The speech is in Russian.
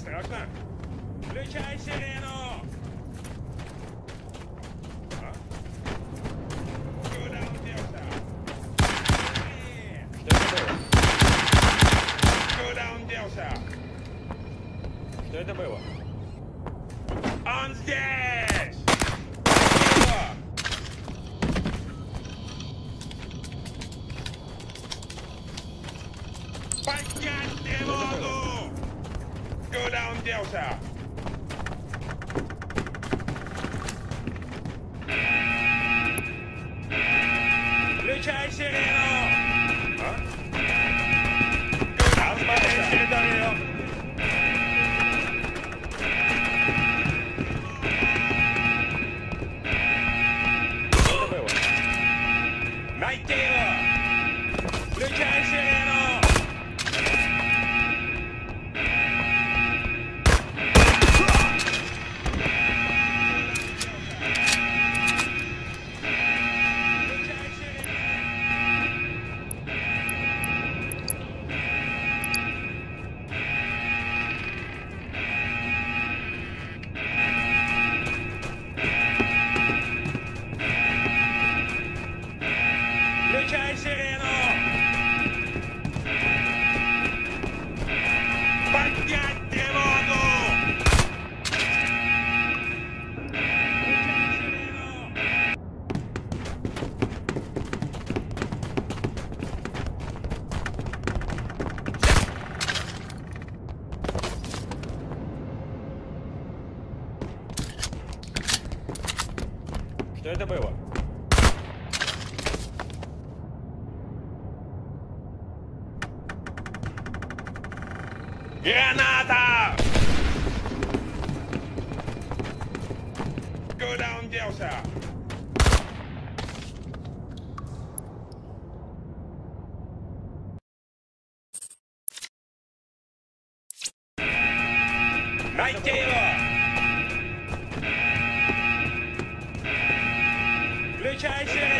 Осторожно! Включай сирену! down Delta. Что это было? Граната! Куда он делся? Congratulations!